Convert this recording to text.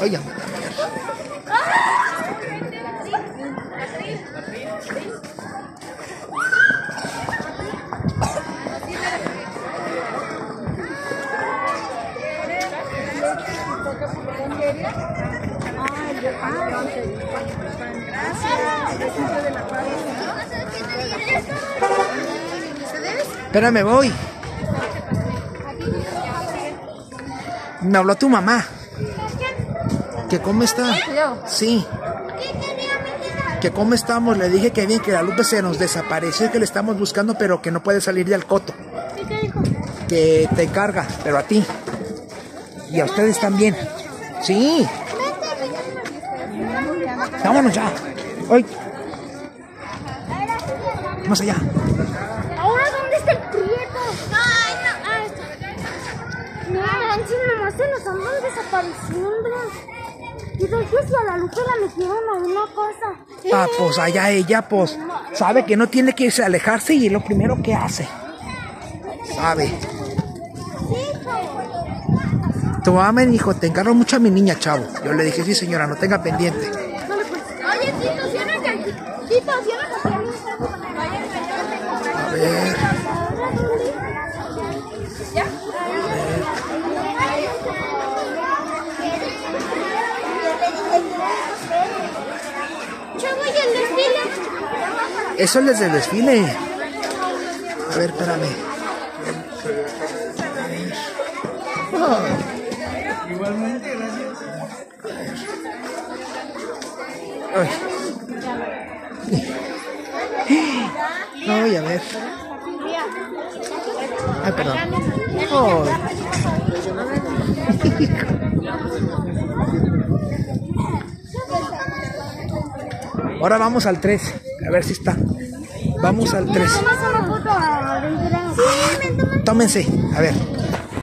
Ôi giời. Ah, you're out of Espérame, voy. Me habló tu mamá. ¿Que cómo está? Sí. Que cómo estamos. Le dije que bien, que la Lupe se nos desapareció y que le estamos buscando, pero que no puede salir del coto. Que te carga, pero a ti. Y a ustedes también. Sí. Vámonos ya. Hoy. Vamos allá. ¿Ahora dónde está el prieto? Ay, no. Ah, está. No nomás se nos andan desapareciendo. Y que si a la Lupe la metieron a una cosa. Ah, pues allá ella, pues, sabe que no tiene que irse a alejarse y es lo primero que hace. Sabe. Tu mamá me dijo, te encargo mucho a mi niña, chavo. Yo le dije, sí señora, no tenga pendiente. Oye, Tito, ¿cierran que aquí? Tito, ¿cierran que aquí? A ver. ¿Ya? Chavo, ¿y el desfile? Eso es desde el desfile. A ver, espérame. Igualmente, gracias. Ay. Ay, a ver. Ay, perdón. Ay. Ahora vamos al 3. A ver si está. Vamos al 3. Tomas una foto a aventurero. Sí, me toman Tómense. A ver.